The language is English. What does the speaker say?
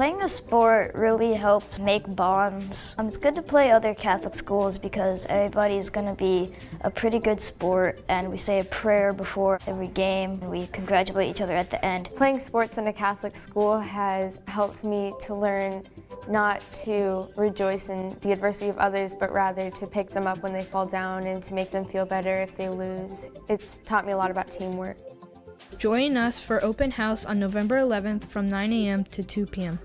Playing a sport really helps make bonds. Um, it's good to play other Catholic schools because everybody's going to be a pretty good sport and we say a prayer before every game. and We congratulate each other at the end. Playing sports in a Catholic school has helped me to learn not to rejoice in the adversity of others, but rather to pick them up when they fall down and to make them feel better if they lose. It's taught me a lot about teamwork. Join us for open house on November 11th from 9 a.m. to 2 p.m.